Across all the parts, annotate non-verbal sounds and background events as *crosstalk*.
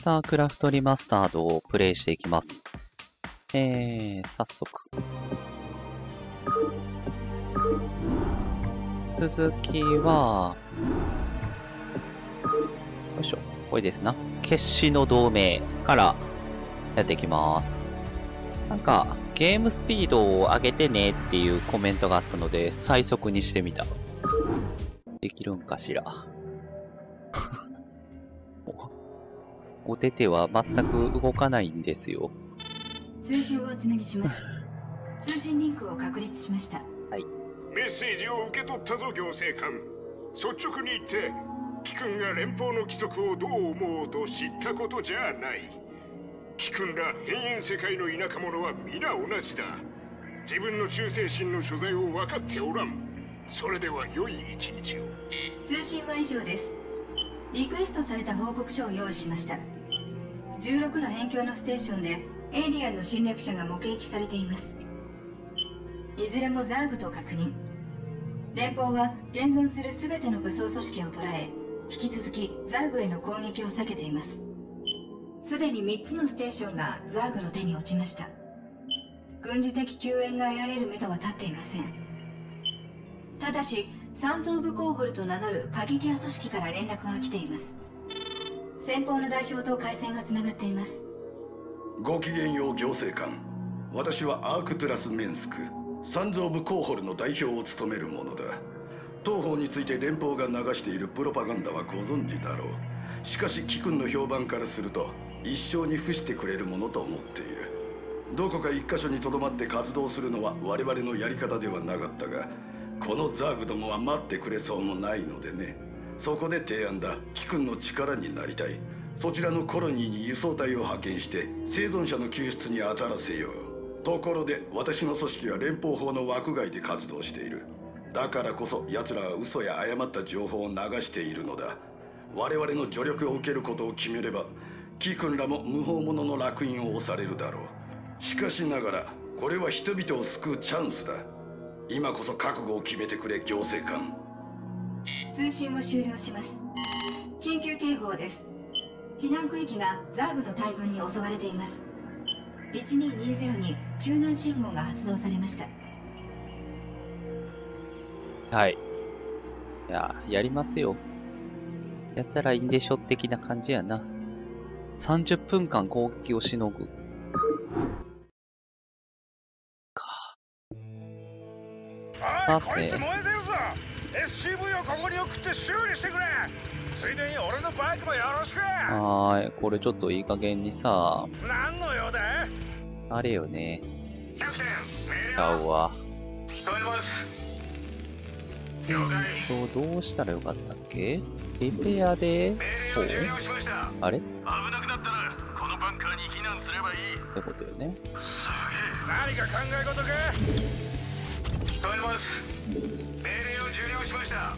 スタークラフトリマスタードをプレイしていきます。えー、早速。続きは、よいしょ、これですな。決死の同盟からやっていきます。なんか、ゲームスピードを上げてねっていうコメントがあったので、最速にしてみた。できるんかしら。おお手手は全く動かないんですよ。通信をつなぎします。*laughs* 通信リンクを確立しました。メッセージを受け取ったぞ行政官率直に言って貴君が連邦の規則をどう思おうと知ったことじゃない。貴君ら変幻世界の田舎者は皆同じだ。自分の忠誠心の所在を分かっておらん。それでは良い一日を。通信は以上です。リクエストされた報告書を用意しました16の辺境のステーションでエイリアンの侵略者が目撃されています。いずれもザーグと確認。連邦は現存する全ての武装組織を捉え引き続きザーグへの攻撃を避けています。すでに3つのステーションがザーグの手に落ちました。軍事的救援が得られる目処は立っていません。ただしサンズ・オブ・コーホルと名乗る過激派組織から連絡が来ています。先方の代表と回線がつながっています。ごきげんよう行政官。私はアークトラス・メンスクサンズ・オブ・コーホルの代表を務める者だ。当方について連邦が流しているプロパガンダはご存知だろう。しかし貴君の評判からすると一生に付してくれるものと思っている。どこか一箇所にとどまって活動するのは我々のやり方ではなかったがこのザーグどもは待ってくれそうもないのでね。そこで提案だ。貴君の力になりたい。そちらのコロニーに輸送隊を派遣して生存者の救出に当たらせよう。ところで私の組織は連邦法の枠外で活動している。だからこそ奴らは嘘や誤った情報を流しているのだ。我々の助力を受けることを決めれば貴君らも無法者の烙印を押されるだろう。しかしながらこれは人々を救うチャンスだ。今こそ覚悟を決めてくれ行政官。通信を終了します緊急警報です避難区域がザーグの大軍に襲われています1220に救難信号が発動されましたはい。いや、やりますよ。やったらいいんでしょ的な感じやな。30分間攻撃をしのぐ。か。お待って SCV をここに送って修理してくれ。ついでに俺のバイクもよろしく。はーい。これちょっといい加減にさ、何の用だ？あれよね。キャプテン使うわ。聞こえます。えーと、どうしたらよかったっけ？リペアで、こう。あれ？っ危なくなったらこのバンカーに避難すればいい。てことよね。す何か考え事か？聞こえますさ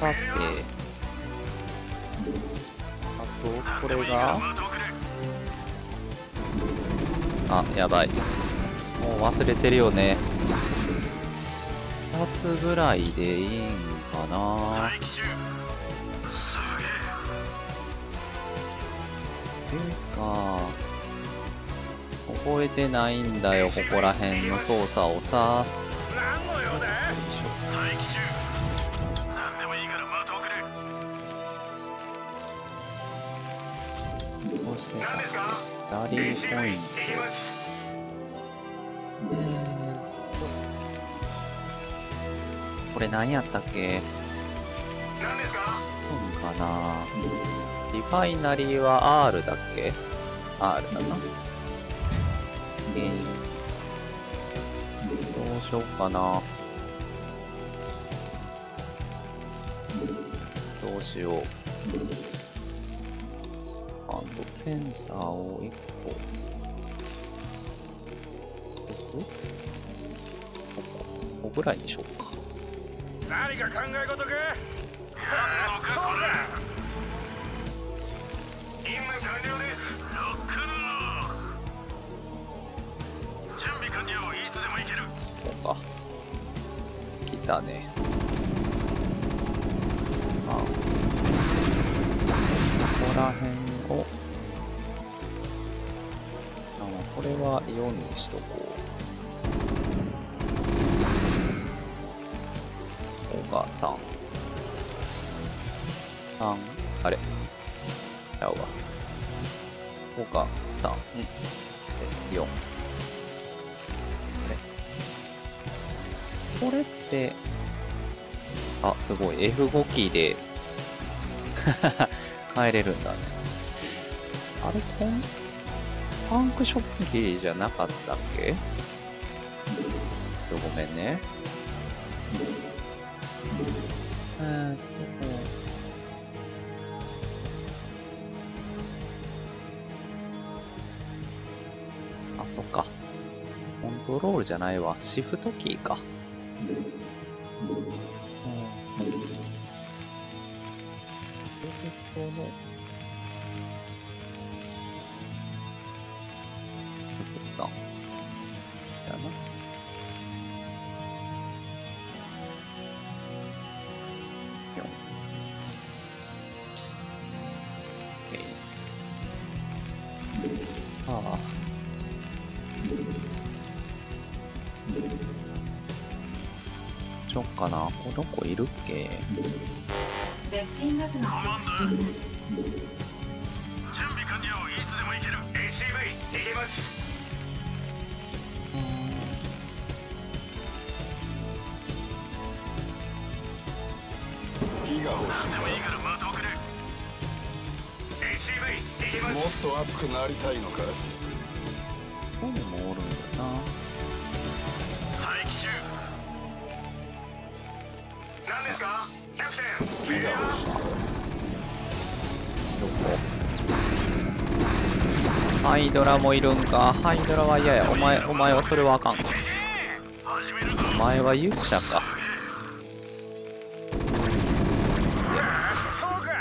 て、あと、これが、あ、やばい。もう忘れてるよね。2つぐらいでいいんかな待機中すていうか、覚えてないんだよ、ここら辺の操作をさ。してたラリーポイント。これ何やったっけ？何かうんかなリファイナリーは R だっけ ?R だな。原因。どうしようかな。どうしよう。センターを1個。ここここぐらいにしようか。何か考え事かやんのかそうこれだ任務完了ですロックンロール準備完了いつでも行けるこうか。来たね。あらへんを、4にしとこう。が3。3、あれ。ちゃうわ。5が3、うん。で、4。これって、あ、すごい。F5 キーで変えれるんだね。あれ、こん、ファンクションキーじゃなかったっけ？ごめんね。えーっと、あ、そっか。コントロールじゃないわ。シフトキーか。うん。この、さん。ちょっかなこの子いるっけベスピンガスが不足しています準備完了いつでも行ける ACV 行けます火が欲しいでもいいから的をくれ ACV 行けますもっと熱くなりたいのかここにもおるハイドラもいるんか。ハイドラは嫌や。お前、お前はそれはあかん。お前は勇者か。そうか。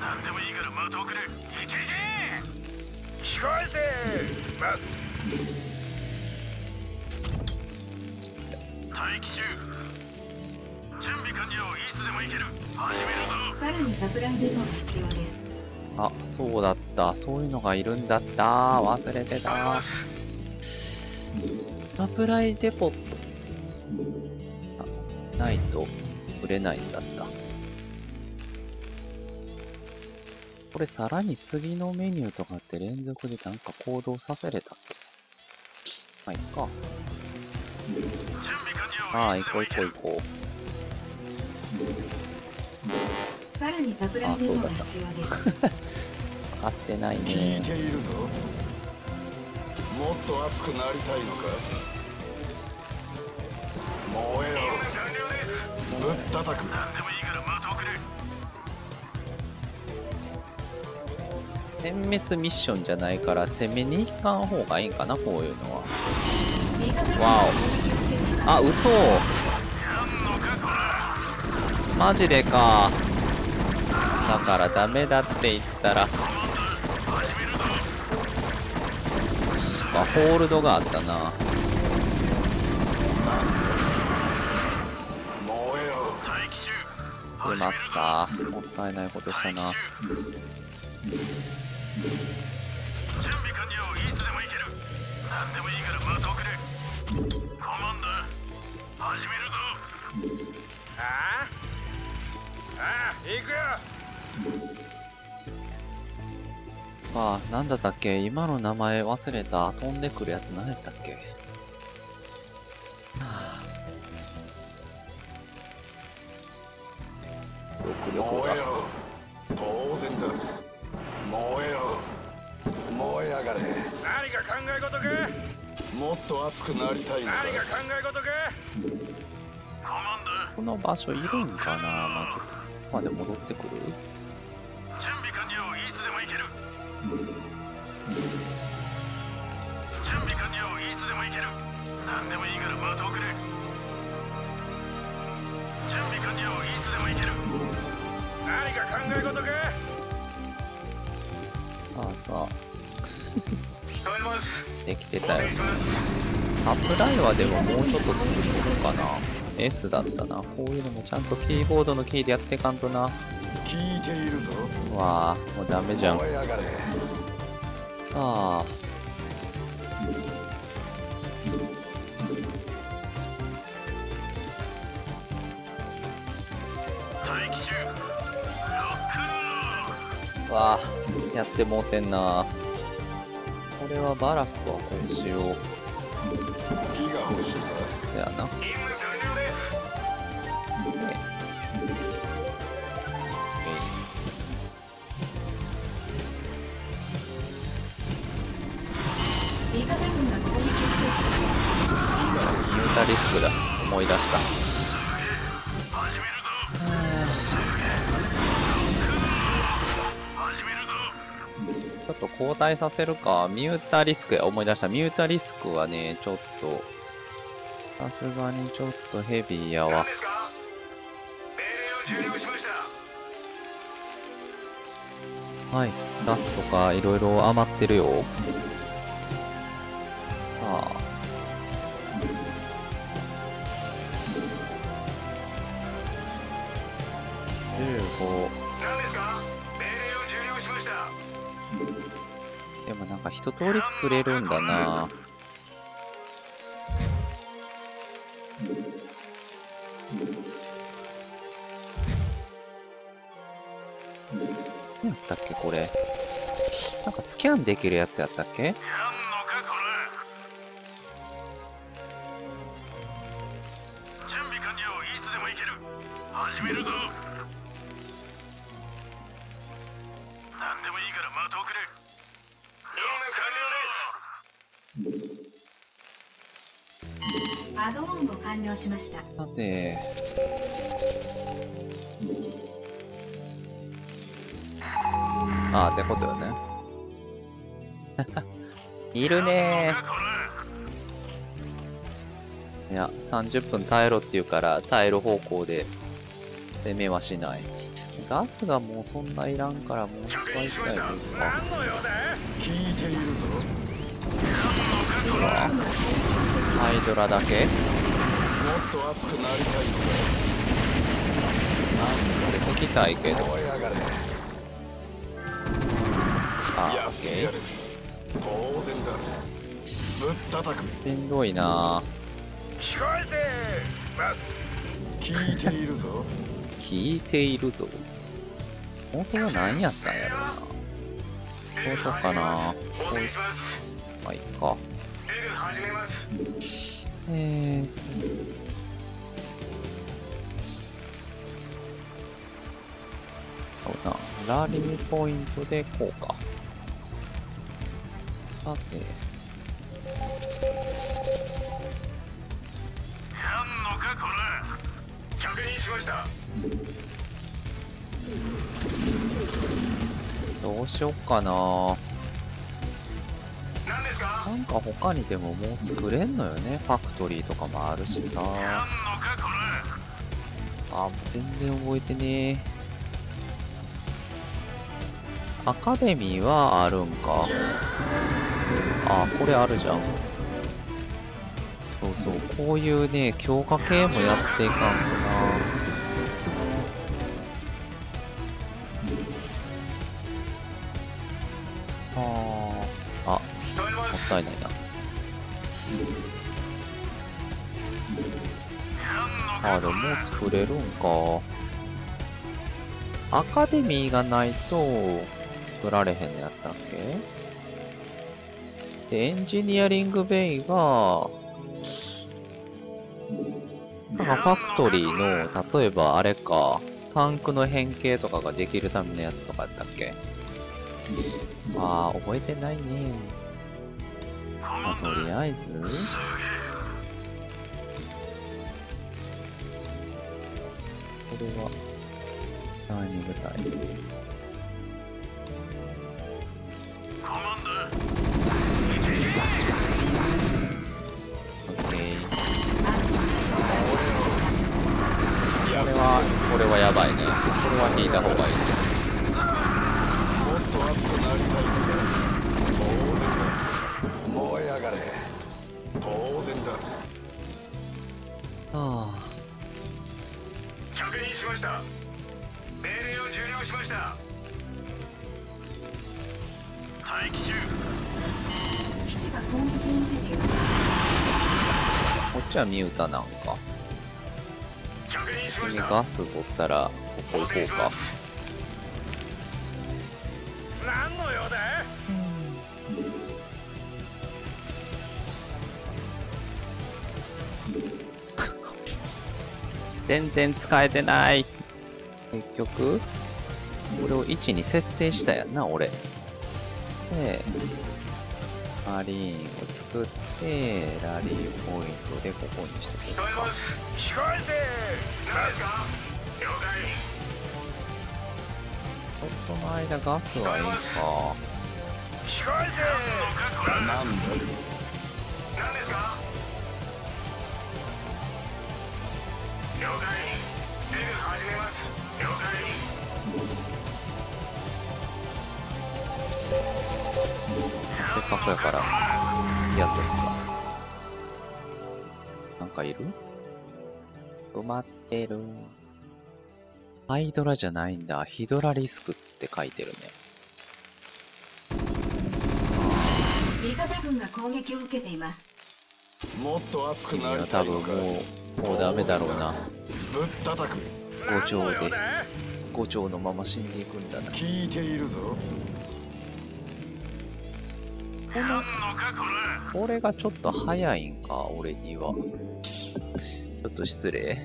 何でもいいから的をくれ。いけいけ聞こえてます。待機中。準備完了。いつでも行ける。始めるぞ。さらにサプライデポが必要ですあ、そうだった。そういうのがいるんだった。忘れてた。サプライデポット。あ、ないと売れないんだった。これさらに次のメニューとかって連続でなんか行動させれたっけ？まあ、いっか。ああ、行こう行こう行こうさらにサプラ必要ですう。分かってない聞ねい。ているぞもっと熱くなりたいのか？燃えろぶったたく何でもいいから的をくれ点滅ミッションじゃないから攻めに行かん方がいいんかな、こういうのは。わおあ、嘘マジでか。だからダメだって言ったら。あ、ホールドがあったな。燃えろ待機中で、まった。もったいないことしたな。準備完了いつでも行ける何でもいいから的をくれコマンダー始めるぞああ？ああ？行くよあ、なんだったっけ？今の名前忘れた。飛んでくるやつ何やったっけ？はあ独力だ。燃えろ当然だ燃えろ燃えやがれ。何か考え事か？もっと熱くなりたい何か考え事か？この場所いるんかな？まあちょっと、まで戻ってくる？え事か？さあさあ、聞こえますできてたよお願いし。ますアップライはでももうちょっと作ってるかな ?S だったな。こういうのもちゃんとキーボードのキーでやっていかんとな。聞いているぞうわあもうダメじゃん燃え上がれあわあやってもうてんな。これはバラックはこうしよう火が欲しいだよな。ミュータリスクだ。思い出したと交代させるか。ミュータリスクや思い出した。ミュータリスクはねちょっとさすがにちょっとヘビーやわ。はい。ガスとかいろいろ余ってるよ。でもなんか一通り作れるんだな。何やったっけこれ。なんかスキャンできるやつやったっけ？しました。さて。ああってことよね。*laughs* いるねいや30分耐えろって言うから耐える方向で攻めはしない。ガスがもうそんないらんからもう一回ぐらいでいいか。聞いているぞ。ハイドラだけと熱くなりたいの出てきたいけどか燃え上がれあやオッケーってやる当然だぶったたくしんどいな聞こえてます聞いているぞ。聞いているぞ。本当は何やったんやろうな。どうしよっかな。放水しままあいいか。えーラリーポイントでこうか。さて。やんのかこれ確認しました。どうしよっかな。何ですか？なんか他にでももう作れんのよね。ファクトリーとかもあるしさ。あ全然覚えてねえアカデミーはあるんか？あこれあるじゃん。そうそう。こういうね強化系もやっていかんとな。ああもったいないな。あでももう作れるんか。アカデミーがないと作られへんのやったっけ？でエンジニアリングベイがなんかファクトリーの例えばあれかタンクの変形とかができるためのやつとかやったっけ？ああ覚えてないね。まあとりあえず。これは第2部隊こっちはミュータなんか。確認しま次したガス取ったら、ここ行こうか。何の用だ全然使えてない。結局、これを1に設定したやんな、俺。で、マリーンを作って、ラリーポイントでここにしておこうか。聞こえて何ですか了解ちょっとの間ガスはいいか。聞こえて何ですか？了解せっかくやから、やっとくか。なんかいる？埋まってる。ハイドラじゃないんだ。ヒドラリスクって書いてるね。味方軍が攻撃を受けていますもっと熱くな君はりたいのか多分もう、もうダメだろうな。ぶったたく五丁で五丁のまま死んでいくんだな。聞いているぞこれこれがちょっと早いんか、俺には。ちょっと失礼。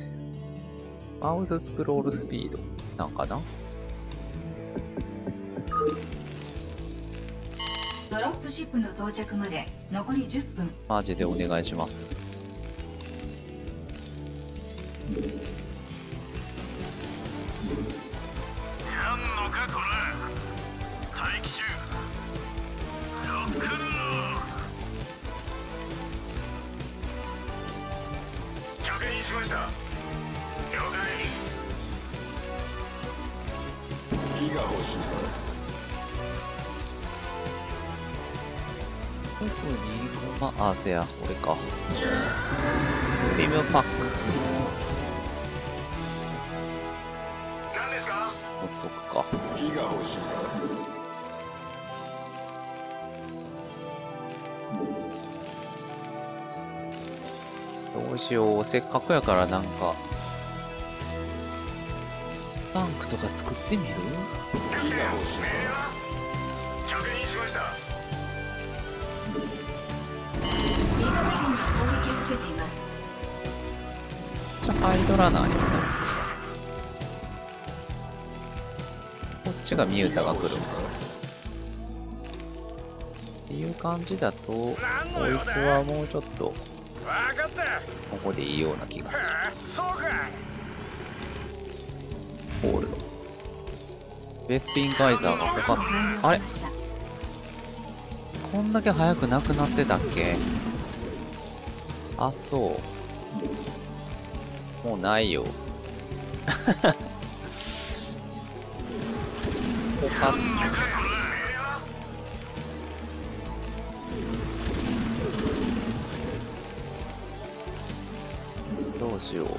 マウススクロールスピードなんかな？ドロップシップの到着まで残り10分マジでお願いします。ごま、あ、せや、俺か。ビームパック何ですか持っとくか。火が欲しいかどうしよう、せっかくやからなんか、タンクとか作ってみる？火が欲しいか確じゃあハイドラなんやな。こっちがミュータが来る。んか。っていう感じだと、こいつはもうちょっと、ここでいいような気がする。ホールド。ベスピンガイザーが枯渇。あれこんだけ早くなくなってたっけあ、そう。もうないよ。枯渇。どうしよう。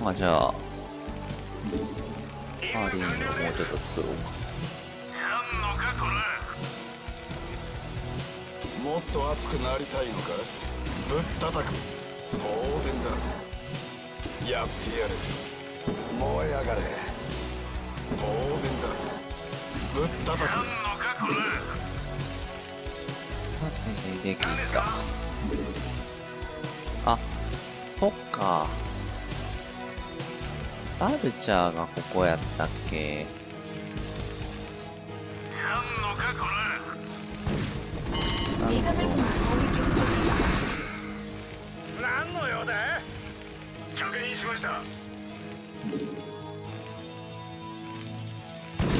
まあじゃあ、マリーンをもうちょっと作ろうか。何のかこれもっと熱くなりたいのかぶったたく当然だやってやる。燃え上がれ。当然だ。ぶったたく。何のかこれ縦でできた。あ、そっか。バルチャーがここやったっけ？何のかこ。れ味方軍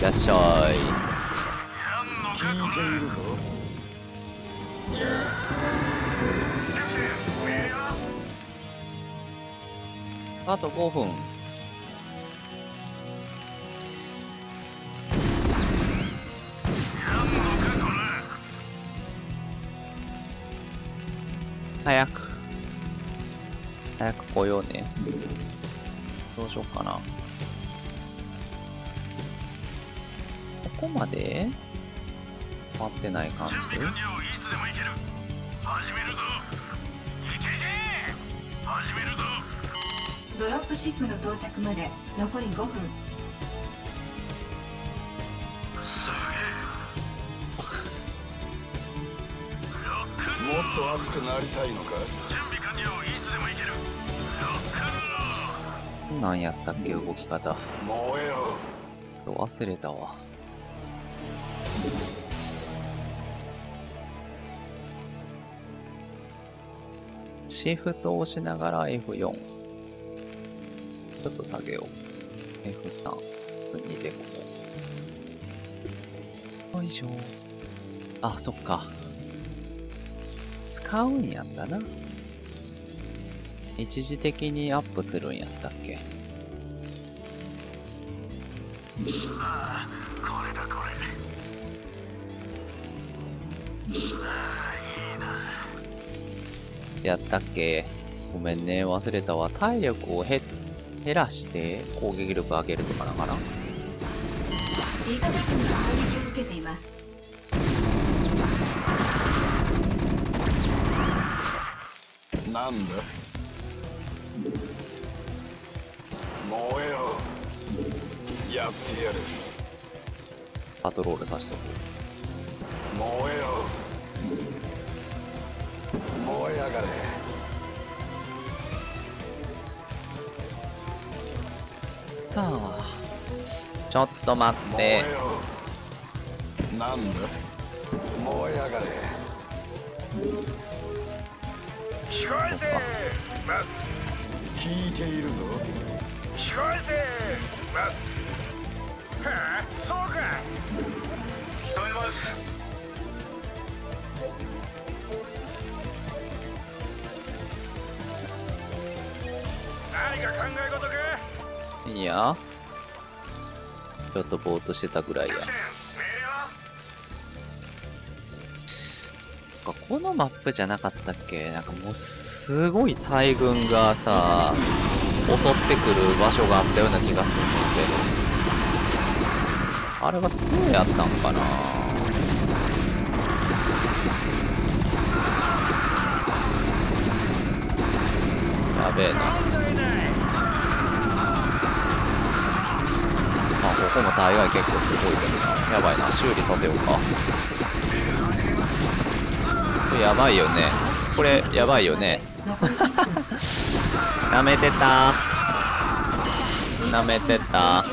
いらっしゃい。聞いているぞあと5分。早く。早く来ようね。どうしようかな。こまで？終わってない感じ？準備完了いつでも行ける。始めるぞ。いけいけ始めるぞ。ドロップシップの到着まで残り5分。すげえ。もっと熱くなりたいのか準備完了。いつでも行ける。ロックンロー。なんやったっけ動き方。燃えよ忘れたわシフトを押しながら F4 ちょっと下げよう。F3 F2 でここよいしょ。あそっか。使うんやんだな。一時的にアップするんやったっけ？ああこれだこれ。ああやったっけ？ごめんね、忘れたわ。体力を減減らして攻撃力上げるとかなかな？リカテクに攻撃を受けています。なんだ？燃えよ。やってやる。パトロールさせとく。燃えよ燃えやがれ。さあ、ちょっと待って。よ。なんだ？燃えやがれ。聞こえてます。聞いているぞ。聞こえてます。はあそうか。聞こえます何か考え事か？いや。ちょっとぼーっとしてたぐらいや。このマップじゃなかったっけ？なんかもうすごい大軍がさ、襲ってくる場所があったような気がするんだけど。あれは2やったんかな？やべえな。問題ないあ、ここも大概結構すごいけどな。やばいな。修理させようか。やばいよね。これ、やばいよね。残り1分舐めてた。舐めてた。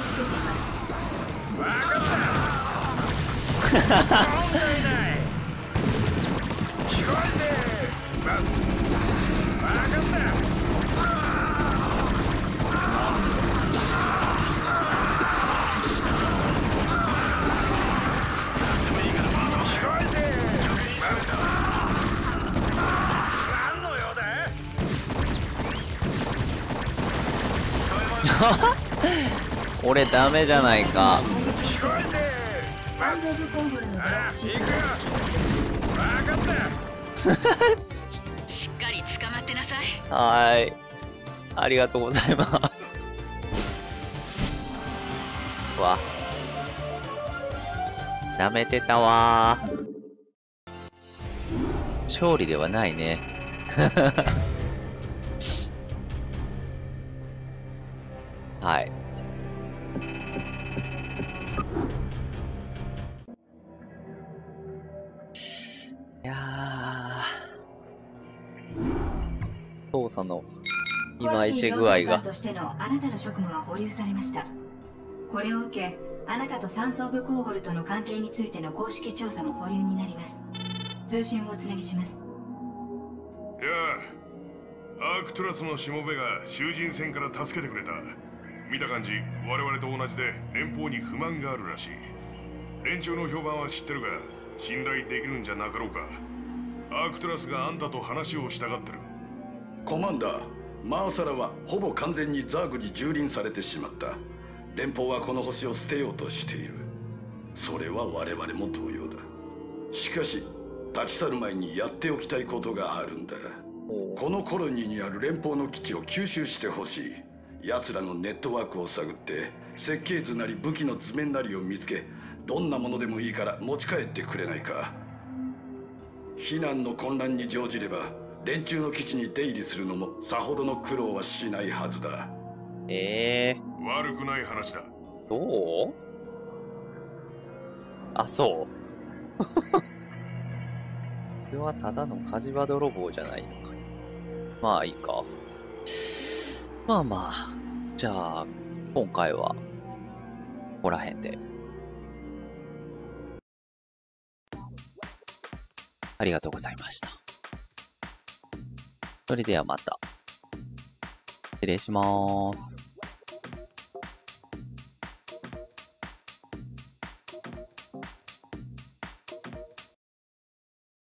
*laughs* *laughs* 俺ダメじゃないか。しっかり捕まってなさいはーい。ありがとうございます。うわ。舐めてたわー。勝利ではないね。はい。いやー。操作の今石具合が。としてのあなたの職務が保留されました。これを受けあなたとサンゾーブコーホルとの関係についての公式調査も保留になります。通信をおつなぎします。いやあアークトラスのしもべが囚人船から助けてくれた見た感じ我々と同じで連邦に不満があるらしい。連中の評判は知ってるが信頼できるんじゃなかろうか。アークトラスがあんたと話をしたがってる。コマンダーマーサラはほぼ完全にザーグに蹂躙されてしまった。連邦はこの星を捨てようとしている。それは我々も同様だ。しかし立ち去る前にやっておきたいことがあるんだ。このコロニーにある連邦の基地を吸収してほしい奴らのネットワークを探って設計図なり武器の図面なりを見つけどんなものでもいいから持ち帰ってくれないか避難の混乱に乗じれば連中の基地に出入りするのもさほどの苦労はしないはずだええ悪くない話だー、どう？あ、そう。*laughs* これはただの火事場泥棒じゃないのか。まあいいか。まあまあ。じゃあ、今回は、ここら辺で。ありがとうございました。それではまた。失礼します。